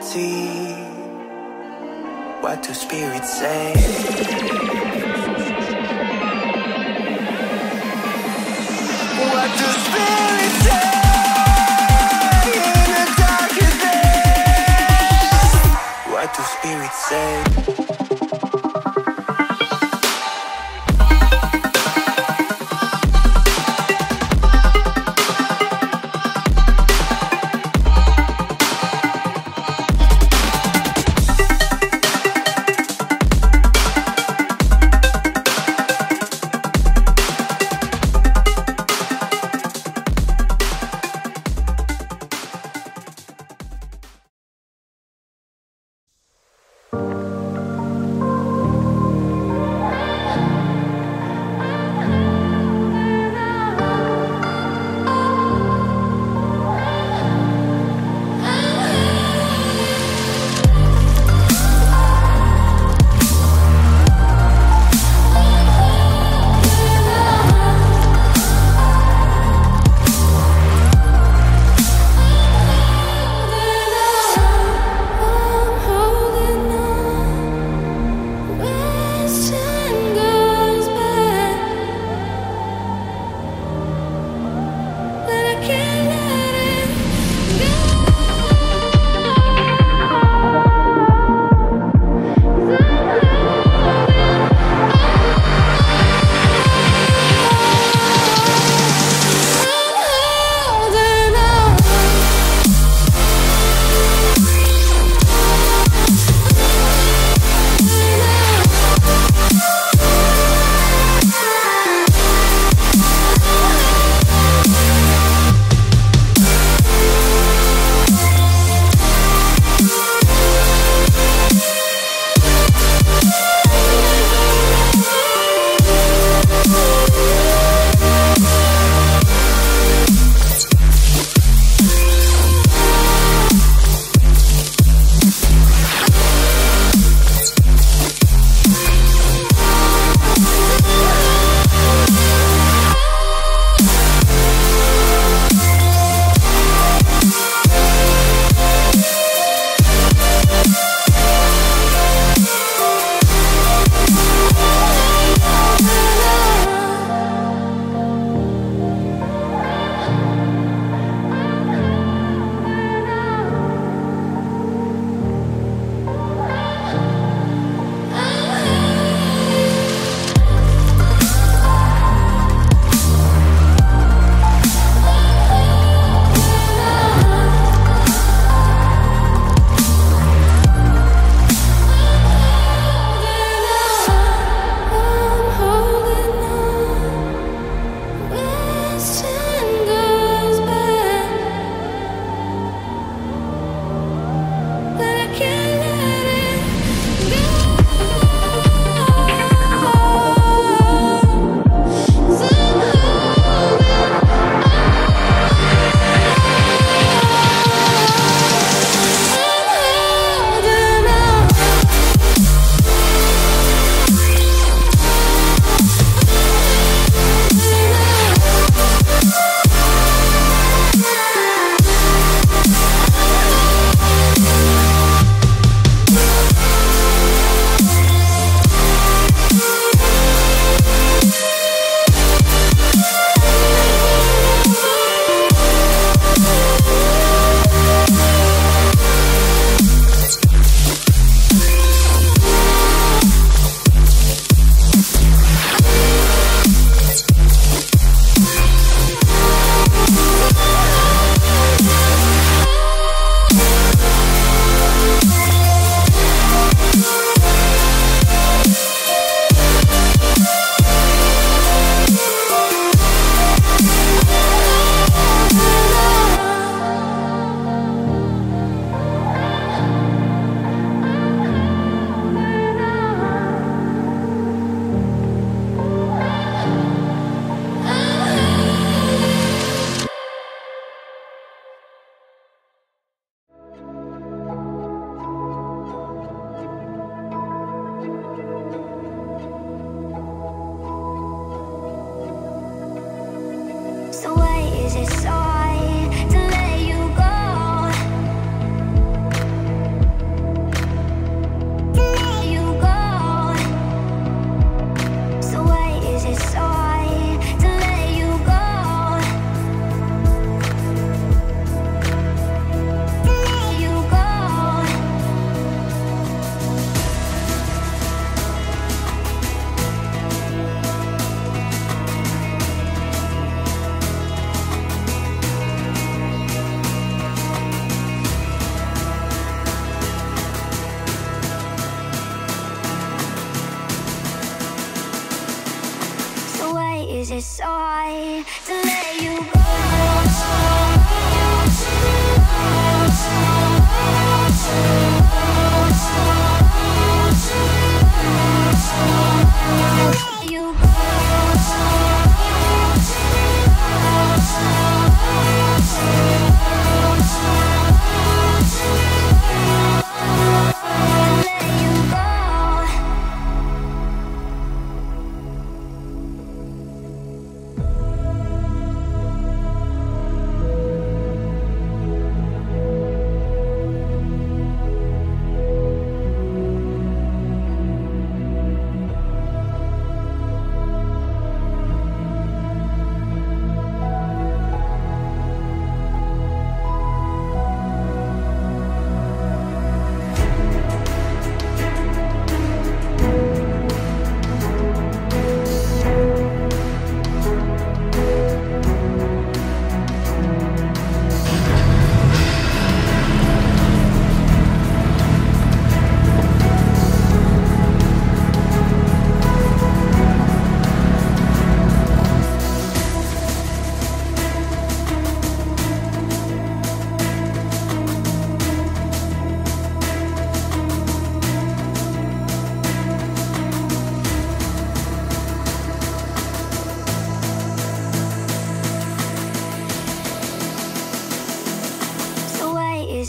reality. What do spirits say? What do spirits say? In the dark What do spirits say?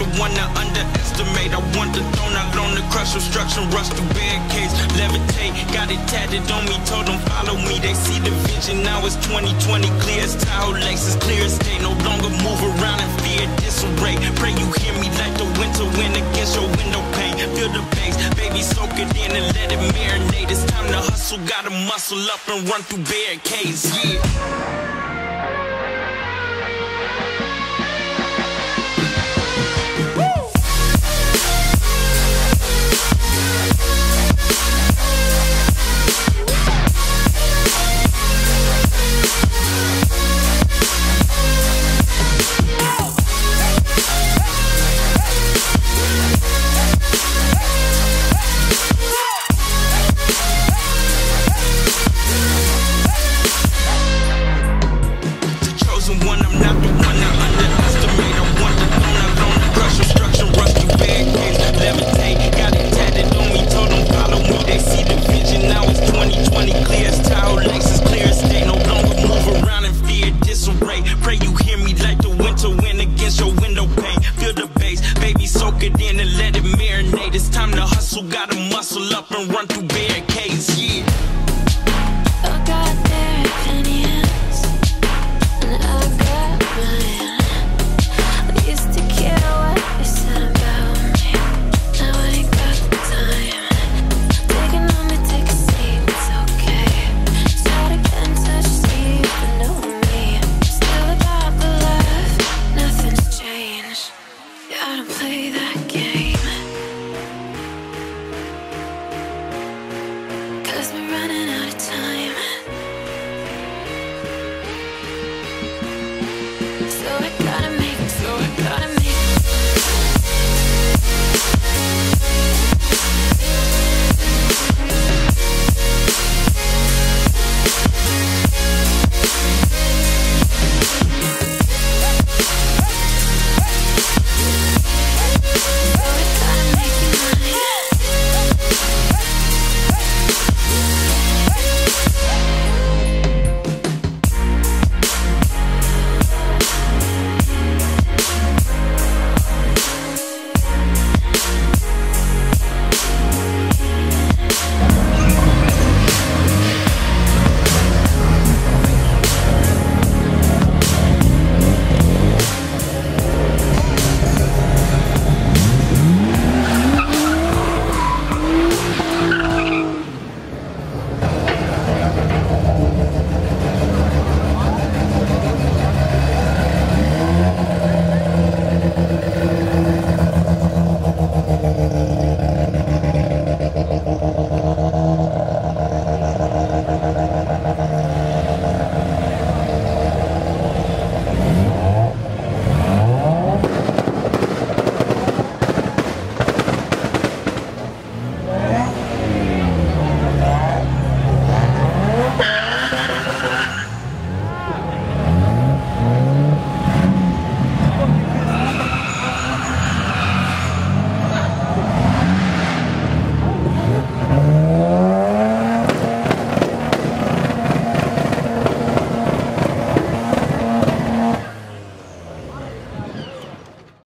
the one to underestimate. I want the throne, I loan the crush obstruction, rush through barricades, levitate. Got it tatted on me, told them follow me. They see the vision, now it's 2020, clear as Tahoe Lakes, clear as day. No longer move around in fear, disarray. Pray you hear me like the winter wind against your window pane. Feel the bass, baby, soak it in and let it marinate. It's time to hustle, gotta muscle up and run through barricades, yeah.